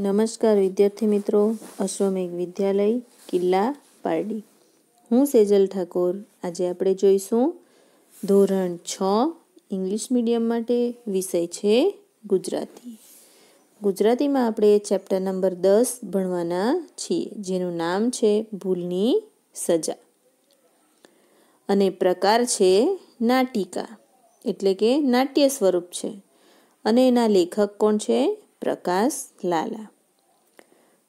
નમસ્કાર વિદ્યાર્થી મિત્રો, અશ્વમેઘ વિદ્યાલય, કિલ્લા, પારડી. હું સેજલ ઠાકોર. આજે આપણે જોઈશું ધોરણ છ, ઇંગ્લિશ મીડિયમ માટે વિષય છે ગુજરાતી. ગુજરાતીમાં આપણે ચેપ્ટર નંબર દસ ભણવાના છીએ, જેનું નામ છે ભૂલની સજા. અને પ્રકાર છે નાટિકા, એટલે કે નાટ્ય સ્વરૂપ છે. અને એના લેખક કોણ છે? પ્રકાશ લાલા.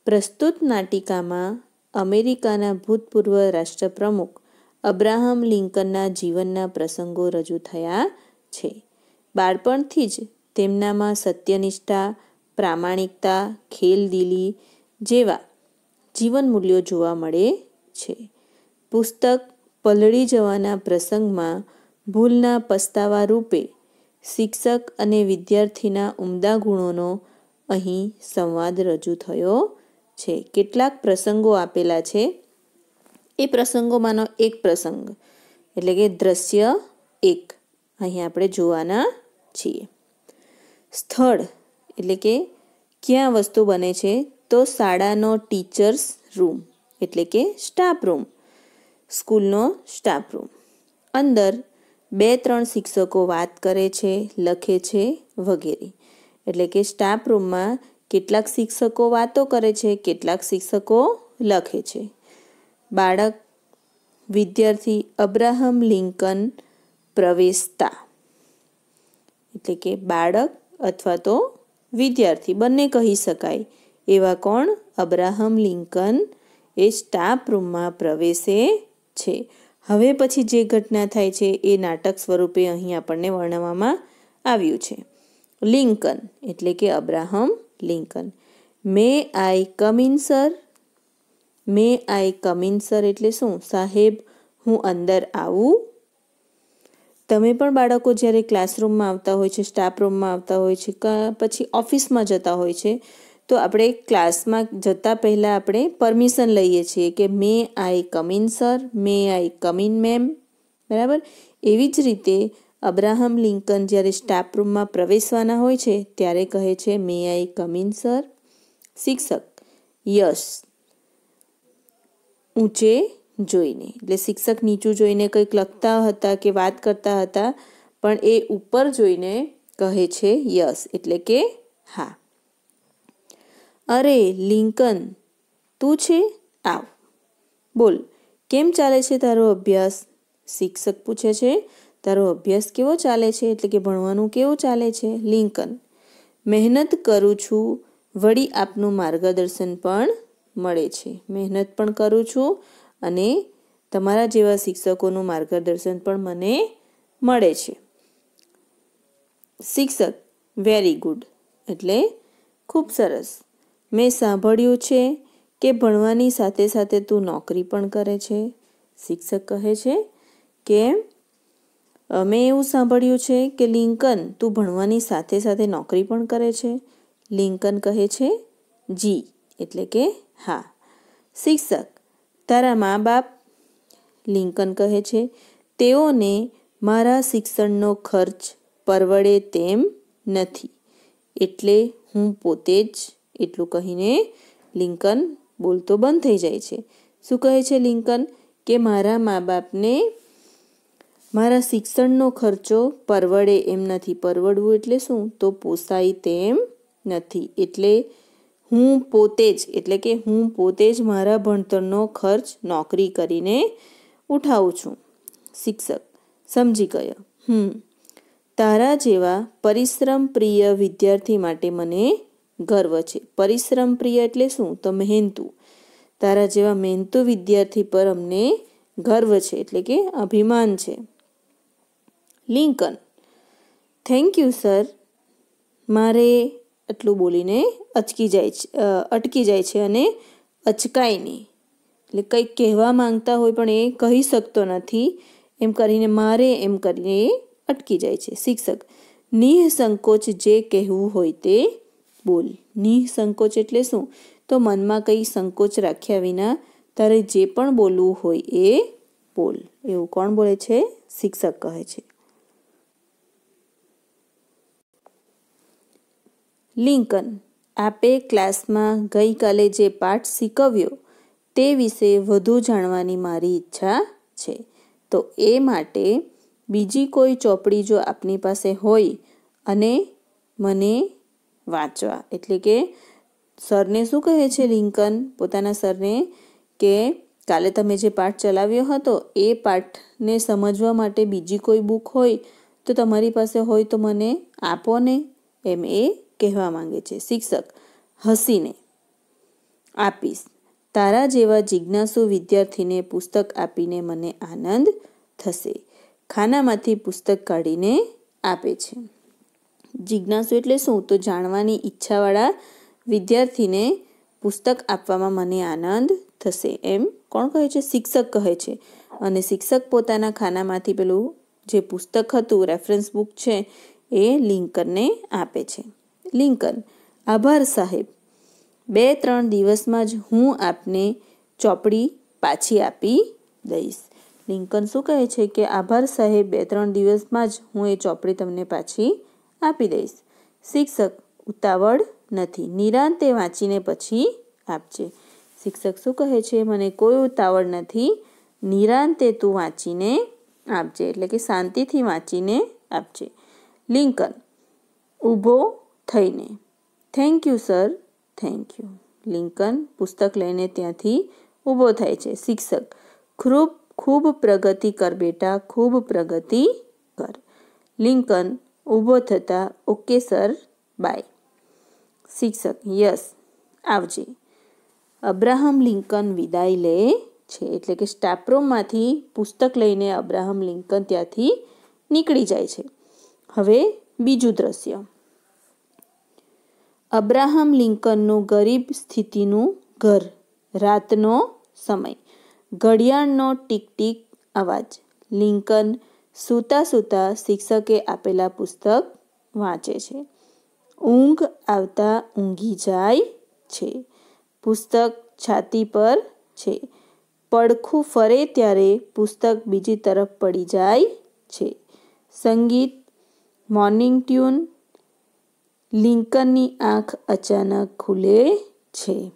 પ્રસ્તુત નાટિકામાં અમેરિકાના ભૂતપૂર્વ રાષ્ટ્રપ્રમુખ અબ્રાહમ લિંકનના જીવનના પ્રસંગો રજૂ થયા છે. બાળપણથી જ તેમનામાં સત્યનિષ્ઠા, પ્રામાણિકતા, ખેલદિલી જેવા જીવન મૂલ્યો જોવા મળે છે. પુસ્તક પલળી જવાના પ્રસંગમાં ભૂલના પસ્તાવા રૂપે શિક્ષક અને વિદ્યાર્થીના ઉમદા ગુણોનો અહીં સંવાદ રજૂ થયો છે. કેટલાક પ્રસંગો આપેલા છે. એ પ્રસંગોમાંનો એક પ્રસંગ, એટલે કે દ્રશ્ય એક, અહીં આપણે જોવાના છીએ. સ્થળ, એટલે કે ક્યાં વસ્તુ બને છે, તો શાળાનો ટીચર્સ રૂમ, એટલે કે સ્ટાફ રૂમ, સ્કૂલનો સ્ટાફ રૂમ. અંદર બે ત્રણ શિક્ષકો વાત કરે છે, લખે છે વગેરે. એટલે કે સ્ટાફ રૂમમાં કેટલાક શિક્ષકો વાતો કરે છે, કેટલાક શિક્ષકો લખે છે. બાળક વિદ્યાર્થી અબ્રાહમ લિંકન પ્રવેશતા. એટલે કે બાળક અથવા તો વિદ્યાર્થી, બંને કહી શકાય. એવા કોણ? અબ્રાહમ લિંકન એ સ્ટાફ રૂમમાં પ્રવેશે છે. હવે પછી જે ઘટના થાય છે, એ નાટક સ્વરૂપે અહીં આપણને વર્ણવવામાં આવ્યું છે. લિંકન, એટલે કે Abraham Lincoln. May I come in sir may I come in sir એટલે શું? સાહેબ, હું અંદર આવું. તમે પણ બાળકો જ્યારે ક્લાસરૂમમાં આવતા હોય છે સ્ટાફ રૂમમાં આવતા હોય છે પછી ઓફિસમાં જતા હોય છે, તો આપણે ક્લાસમાં જતાં પહેલાં આપણે પરમિશન લઈએ છીએ કે may I come in sir may I come in ma'am બરાબર? એવી જ રીતે અબ્રાહમ લિંકન જ્યારે સ્ટાફ રૂમમાં પ્રવેશવાના હોય છે, ત્યારે કહે છે may I come in sir શિક્ષક યસ ઊંચે જોઈને, એટલે શિક્ષક નીચું જોઈને કંઈક લખતા હતા કે વાત કરતા હતા, પણ એ ઉપર જોઈને કહે છે યસ એટલે કે, હા. અરે, લિંકન, તું છે? આવ. બોલ, કેમ ચાલે છે તારો અભ્યાસ? શિક્ષક પૂછે છે તારો અભ્યાસ કેવો ચાલે છે? એટલે કે ભણવાનું કેવું ચાલે છે? લિંકન, મહેનત કરું છું, વળી આપનું માર્ગદર્શન પણ મળે છે. મહેનત પણ કરું છું અને તમારા જેવા શિક્ષકોનું માર્ગદર્શન પણ મને મળે છે. શિક્ષક વેરી ગુડ એટલે ખૂબ સરસ. મેં સાંભળ્યું છે કે ભણવાની સાથે સાથે તું નોકરી પણ કરે છે. શિક્ષક કહે છે કે મેં એવું સાંભળ્યું છે કે લિંકન તું ભણવાની સાથે સાથે નોકરી પણ કરે છે. લિંકન કહે છે, જી, એટલે કે, હા. શિક્ષક, તારા મા બાપ લિંકન કહે છે, તેઓને મારા શિક્ષણનો ખર્ચ પરવડે તેમ નથી. એટલે હું પોતે જ, એટલું કહીને લિંકન બોલતો બંધ થઈ જાય છે. શું કહે છે લિંકન? કે મારા મા બાપને મારા શિક્ષણનો ખર્ચો પરવડે એમ નથી. પરવડવું એટલે શું? તો પોસાય તેમ નથી. એટલે હું પોતે જ, એટલે કે હું પોતે જ મારા ભણતરનો ખર્ચ નોકરી કરીને ઉઠાવું છું. શિક્ષક, સમજી ગયો. હમ, તારા જેવા પરિશ્રમ પ્રિય વિદ્યાર્થી માટે મને ગર્વ છે. પરિશ્રમ પ્રિય એટલે શું? તો મહેનતુ. તારા જેવા મહેનતુ વિદ્યાર્થી પર અમને ગર્વ છે, એટલે કે અભિમાન છે. લિંકન. થેન્ક યુ સર મારે એટલું બોલીને અચકી જાય છે અટકી જાય છે અને અચકાય નહીં. એટલે કંઈક કહેવા માંગતા હોય પણ એ કહી શકતો નથી. એમ કરીને મારે એમ કરીને એ અટકી જાય છે. શિક્ષક, નિઃસંકોચ જે કહેવું હોય તે બોલ. નિઃસંકોચ એટલે શું? તો મનમાં કંઈ સંકોચ રાખ્યા વિના તારે જે પણ બોલવું હોય એ બોલ. એવું કોણ બોલે છે? શિક્ષક કહે છે. લિંકન આપે ક્લાસમાં ગઈકાલે જે પાઠ શીખવ્યો તે વિશે વધુ જાણવાની મારી ઈચ્છા છે. તો એ માટે બીજી કોઈ ચોપડી જો આપની પાસે હોય અને મને વાંચવા. એટલે કે સરને શું કહે છે લિંકન? પોતાના સરને કે કાલે તમે જે પાઠ ચલાવ્યો હતો એ પાઠને સમજવા માટે બીજી કોઈ બુક હોય તો તમારી પાસે હોય તો મને આપો ને એમ એ કહેવા માંગે છે. શિક્ષક, હસીને, આપીશ. તારા જેવા જિજ્ઞાસુ વિદ્યાર્થીને પુસ્તક આપીને મને આનંદ થશે. ખાનામાંથી પુસ્તક કાઢીને આપે છે. જિજ્ઞાસુ એટલે શું? તો જાણવાની ઈચ્છાવાળા વિદ્યાર્થીને પુસ્તક આપવામાં મને આનંદ થશે એમ કોણ કહે છે? શિક્ષક કહે છે. અને શિક્ષક પોતાના ખાનામાંથી પેલું જે પુસ્તક હતું, રેફરન્સ બુક છે, એ લિંકનને આપે છે. લિંકન, આભાર સાહેબ. બે ત્રણ દિવસમાં જ હું આપને ચોપડી પાછી આપી દઈશ. લિંકન શું કહે છે કે આભાર સાહેબ, બે ત્રણ દિવસમાં જ હું એ ચોપડી તમને પાછી આપી દઈશ. શિક્ષક, ઉતાવળ નથી. નિરાંતે વાંચીને પછી આપજે. શિક્ષક શું કહે છે? મને કોઈ ઉતાવળ નથી. નિરાંતે તું વાંચીને આપજે. એટલે કે શાંતિથી વાંચીને આપજે. લિંકન, ઊભો થઈને. Thank you sir thank you Lincoln પુસ્તક લઈને ત્યાંથી ઊભો થાય છે. શિક્ષક, ખૂબ ખૂબ પ્રગતિ કર બેટા, ખૂબ પ્રગતિ કર. લિંકન ઊભો થતાં ઓકે સર બાય શિક્ષક યસ આવજે. અબ્રાહમ લિંકન વિદાય લે છે. એટલે કે સ્ટાફરૂમમાંથી પુસ્તક લઈને અબ્રાહમ લિંકન ત્યાંથી નીકળી જાય છે. હવે બીજું દ્રશ્ય. અબ્રાહમ લિંકનનું ગરીબ સ્થિતિનું ઘર. રાતનો સમય. ઘડિયાળનો ટીક ટીક અવાજ. લિંકન સૂતા સૂતા શિક્ષકે આપેલા પુસ્તક વાંચે છે. ઊંઘ આવતા ઊંઘી જાય છે. પુસ્તક છાતી પર છે. પડખું ફરે ત્યારે પુસ્તક બીજી તરફ પડી જાય છે. સંગીત, મોર્નિંગ ટ્યુન લિંકનની આંખ અચાનક ખુલે છે.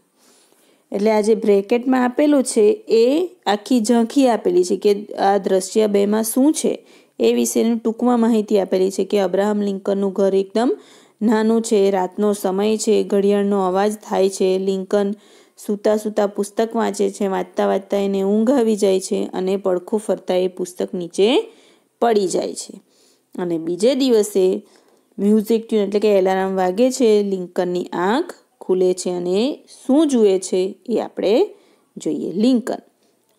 એટલે આ જે બ્રેકેટમાં આપેલું છે, એ આખી ઝાંખી આપેલી છે કે આ દ્રશ્ય બેમાં શું છે, એ વિશેની ટૂંકમાં માહિતી આપેલી છે કે અબ્રાહમ લિંકનનું ઘર એકદમ નાનું છે, રાતનો સમય છે, ઘડિયાળનો અવાજ થાય છે, લિંકન સૂતા સૂતા પુસ્તક વાંચે છે, વાંચતા વાંચતા એને ઊંઘ આવી જાય છે અને પડખું ફરતા એ પુસ્તક નીચે પડી જાય છે. અને બીજે દિવસે મ્યુઝિક ટ્યુન એટલે કે એલાર્મ વાગે છે, લિંકનની આંખ ખુલે છે અને શું જુએ છે એ આપણે જોઈએ. લિંકન.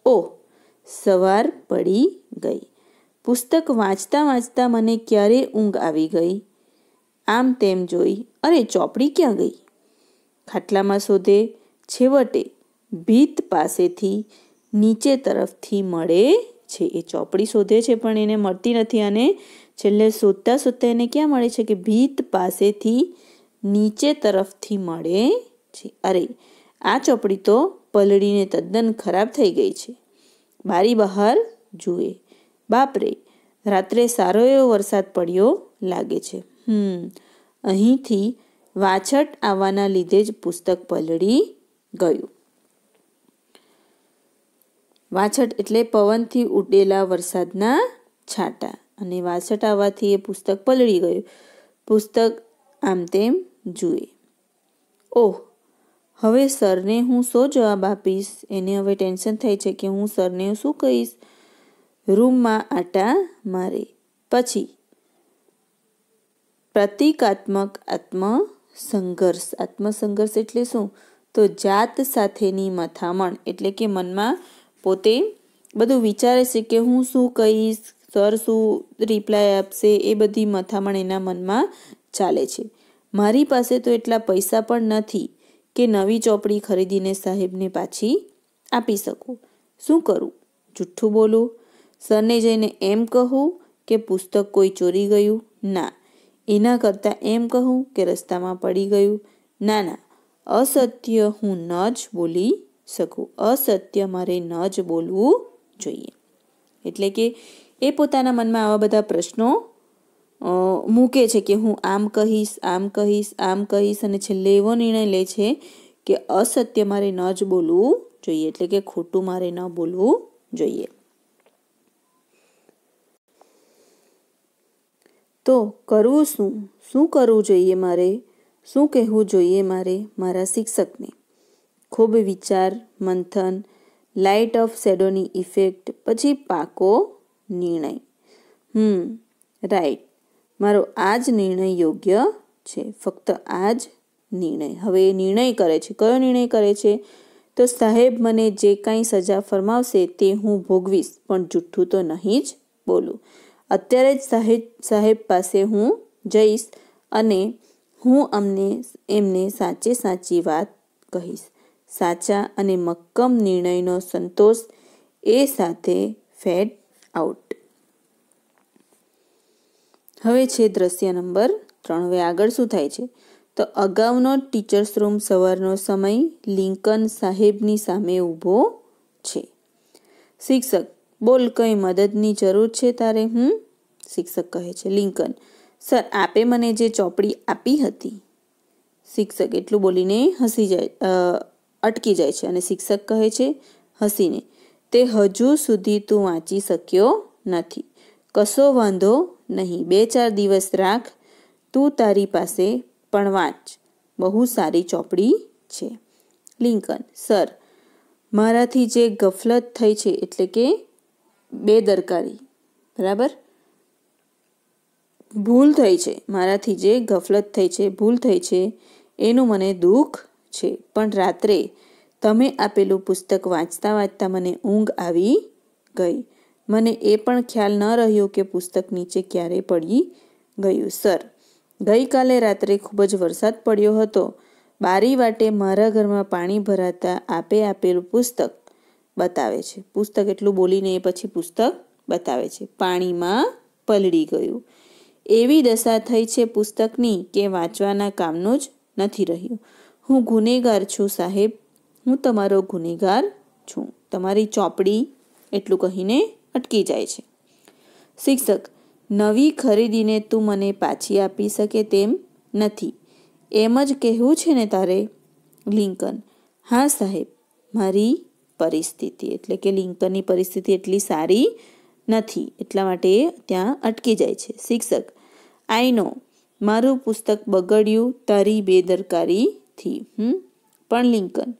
ઓહ સવાર પડી ગઈ. પુસ્તક વાંચતા વાંચતા મને ક્યારે ઊંઘ આવી ગઈ? આમ તેમ જોઈ. અરે, ચોપડી ક્યાં ગઈ? ખાટલામાં શોધે. છેવટે, ભીત પાસેથી નીચે તરફથી મળે છે. એ ચોપડી શોધે છે પણ એને મળતી નથી અને છેલ્લે શોધતા શોધતા એને ક્યાં મળે છે કે ભીત પાસેથી નીચે તરફથી મળે છે? અરે, આ ચોપડી તો પલળીને તદ્દન ખરાબ થઈ ગઈ છે. બારી બહાર જુએ. બાપરે, રાત્રે સારો એવો વરસાદ પડ્યો લાગે છે. હમ, અહીંથી વાછટ આવવાના લીધે જ પુસ્તક પલળી ગયું. વાછટ એટલે પવનથી ઉડેલા વરસાદના છાંટા. અને વાછટ આવવાથી એ પુસ્તક પલળી ગયું. પુસ્તક આમ તેમ જુએ. ઓહ, હવે સરને હું શો જવાબ આપીશ? એને હવે ટેન્શન થાય છે કે હું સરને શું કહીશ? રૂમમાં આટા મારે. પછી, પ્રતિકાત્મક આત્મસંઘર્ષ. આત્મસંઘર્ષ એટલે શું? તો જાત સાથેની મથામણ. એટલે કે મનમાં પોતે બધું વિચારે છે કે હું શું કહીશ? સર શું રિપ્લાય આપશે, એ બધી મથામણ એના મનમાં ચાલે છે. મારી પાસે તો એટલા પૈસા પણ નથી કે નવી ચોપડી ખરીદીને સાહેબને પાછી આપી શકું. શું કરું? જુઠ્ઠું બોલું. સરને જઈને એમ કહું કે પુસ્તક કોઈ ચોરી ગયું? ના. એના કરતાં એમ કહું કે રસ્તામાં પડી ગયું? ના ના. અસત્ય હું ન જ બોલી શકું. અસત્ય મારે ન જ બોલવું જોઈએ. એટલે કે એ પોતાના મનમાં આવા બધા પ્રશ્નો મૂકે છે કે હું આમ કહીશ આમ કહીશ આમ કહીશ અને છેલ્લે એવો નિર્ણય લે છે કે અસત્ય મારે ન જ બોલવું જોઈએ, એટલે કે ખોટું મારે ન બોલવું જોઈએ. તો કરવું શું? શું કરવું જોઈએ મારે? શું કહેવું જોઈએ મારે? મારા શિક્ષકને. ખૂબ વિચાર, મંથન, લાઇટ ઓફ શેડોની ઇફેક્ટ, પછી પાકો નિર્ણય. હમ રાઈટ મારો આ જ નિર્ણય યોગ્ય છે. ફક્ત આ જ નિર્ણય. હવે એ નિર્ણય કરે છે. કયો નિર્ણય કરે છે? તો સાહેબ, મને જે કાંઈ સજા ફરમાવશે તે હું ભોગવીશ, પણ જુઠ્ઠું તો નહીં જ બોલું. અત્યારે જ સાહેબ સાહેબ પાસે હું જઈશ અને હું અમને, એમને સાચે સાચી વાત કહીશ. સાચા અને મક્કમ નિર્ણયનો સંતોષ એ સાથે ફેડ આઉટ હવે છે દ્રશ્ય નંબર ત્રણ. હવે આગળ શું થાય છે? તો અગાઉનો ટીચર્સ રૂમ સવારનો સમય લિંકન સાહેબની સામે ઊભો છે. શિક્ષક, બોલ કંઈ મદદની જરૂર છે તારે હું શિક્ષક કહે છે, લિંકન, સર, આપે મને જે ચોપડી આપી હતી. શિક્ષક એટલું બોલીને હસી જાય અટકી જાય છે અને શિક્ષક કહે છે, હસીને. તે હજુ સુધી તું વાંચી શક્યો નથી. કશો વાંધો નહીં. બે ચાર દિવસ રાખ. તું તારી પાસે પણ વાંચ. બહુ સારી ચોપડી છે. લિંકન, સર, મારાથી જે ગફલત થઈ છે એટલે કે બેદરકારી. બરાબર? ભૂલ થઈ છે. મારાથી જે ગફલત થઈ છે, ભૂલ થઈ છે, એનું મને દુઃખ છે. પણ રાત્રે તમે આપેલું પુસ્તક વાંચતા વાંચતા મને ઊંઘ આવી ગઈ. મને એ પણ ખ્યાલ ન રહ્યો કે પુસ્તક નીચે ક્યારે પડી ગયું. સર, ગઈકાલે રાત્રે ખૂબ જ વરસાદ પડ્યો હતો. બારી વાટે મારા ઘરમાં પાણી ભરાતા આપે આપેલું પુસ્તક બતાવે છે. પુસ્તક એટલું બોલીને એ પછી પુસ્તક બતાવે છે. પાણીમાં પલળી ગયું. એવી દશા થઈ છે પુસ્તકની કે વાંચવાના કામનું જ નથી રહ્યું. હું ગુનેગાર છું સાહેબ. હું તમારો ગુનેગાર છું. તમારી ચોપડી, એટલું કહીને અટકી જાય છે. શિક્ષક, નવી ખરીદીને તું મને પાછી આપી શકે તેમ નથી. એમ જ કહેવું છે ને તારે? લિંકન. હા સાહેબ, મારી પરિસ્થિતિ એટલે કે લિંકનની પરિસ્થિતિ એટલી સારી નથી. એટલા માટે ત્યાં અટકી જાય છે. શિક્ષક, આઈ નો, મારું પુસ્તક બગડ્યું તારી બેદરકારીથી, હમ? પણ લિંકન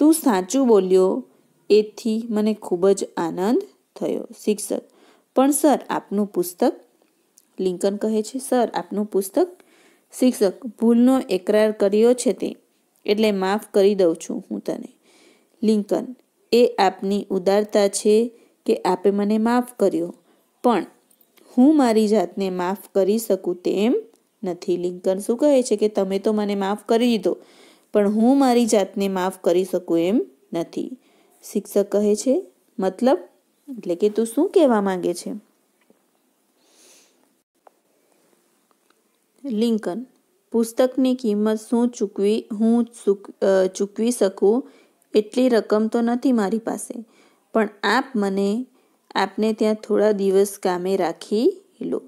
તું સાચું બોલ્યો? એથી મને ખૂબ જ આનંદ થયો. શિક્ષક પણ સર, આપનું પુસ્તક? લિંકન કહે છે, સર, આપનું પુસ્તક? શિક્ષક ભૂલનો એકરાર કર્યો છે તે, એટલે માફ કરી દઉં છું હું તને. લિંકન. એ આપની ઉદારતા છે કે આપે મને માફ કર્યો, પણ હું મારી જાતને માફ કરી શકું તેમ નથી. લિંકન શું કહે છે કે, તમે તો મને માફ કરી દીધો પણ હું મારી જાતને માફ કરી શકું એમ નથી. શિક્ષક કહે છે, મતલબ? એટલે કે તું શું કહેવા માંગે છે? લિંકન, પુસ્તકની કિંમત શું ચૂકવી, હું ચૂકવી શકું? એટલી રકમ તો નથી મારી પાસે. પણ આપ મને, આપને ત્યાં થોડા દિવસ કામે રાખી લો.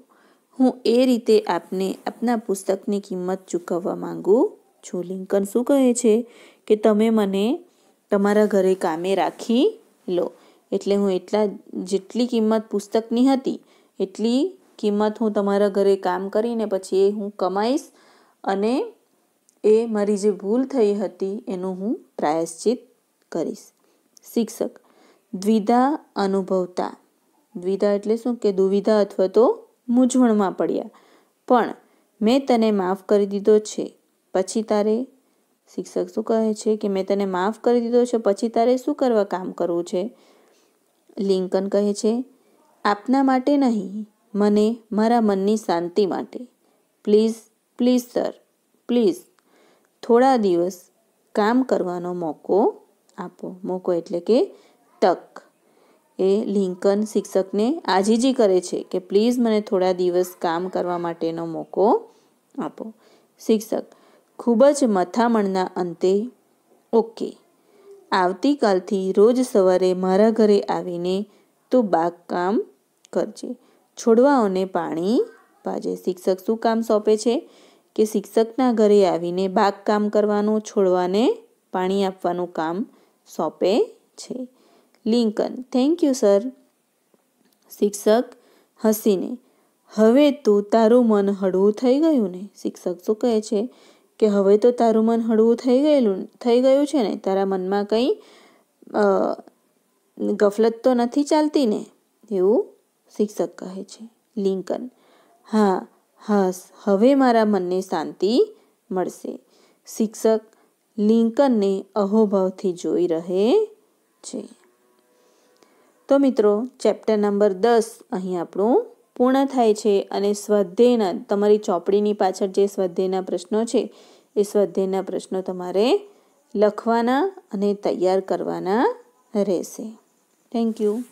હું એ રીતે આપને આપના પુસ્તકની કિંમત ચૂકવવા માંગુ છું લિંકન શું કહે છે? કે તમે મને તમારા ઘરે કામે રાખી લો. એટલે હું એટલા જેટલી કિંમત પુસ્તકની હતી, એટલી કિંમત હું તમારા ઘરે કામ કરીને પછી એ હું કમાઈશ અને એ મારી જે ભૂલ થઈ હતી એનું હું પ્રાયશ્ચિત કરીશ. શિક્ષક, દ્વિધા અનુભવતા. દ્વિધા એટલે શું? કે દુવિધા અથવા તો મૂંઝવણમાં પડ્યા. પણ મેં તને માફ કરી દીધો છે. પછી તારે શિક્ષક શું કહે છે કે મેં તને માફ કરી દીધો છે, પછી તારે શું કરવા કામ કરવું છે? લિંકન કહે છે, આપના માટે નહીં, મને મારા મનની શાંતિ માટે. Please please sir, please. થોડા દિવસ કામ કરવાનો મોકો આપો. મોકો એટલે કે તક. એ લિંકન શિક્ષકને આજીજી કરે છે કે, પ્લીઝ મને થોડા દિવસ કામ કરવા માટેનો મોકો આપો. શિક્ષક ખૂબ જ મથામણના અંતે, ઓકે, આવતીકાલથી રોજ સવારે મારા ઘરે આવીને તું બાગકામ કરજે. છોડવાઓને પાણી પાજે શિક્ષક શું કામ સોંપે છે? કે શિક્ષકના ઘરે આવીને બાગકામ કરવાનું, છોડવાને પાણી આપવાનું કામ સોંપે છે. Lincoln, thank you, sir. શિક્ષક હસીને, હવે તું તારું મન હળવું થઈ ગયું ને? શિક્ષક શું કહે છે? કે હવે તો તારું મન હળવું થઈ ગયેલું, થઈ ગયું છે ને? તારા મનમાં કંઈ ગફલત તો નથી ચાલતી ને? એવું શિક્ષક કહે છે લિંકન. હા, હસ, હવે મારા મનને શાંતિ મળશે. શિક્ષક લિંકનને અહોભાવથી જોઈ રહે છે. તો મિત્રો, ચેપ્ટર નંબર દસ અહીં આપણું પૂર્ણ થાય છે અને સ્વાધ્યાયના, તમારી ચોપડીની પાછળ જે સ્વાધ્યાયના પ્રશ્નો છે એ સ્વાધ્યાયના પ્રશ્નો તમારે લખવાના અને તૈયાર કરવાના રહેશે. Thank you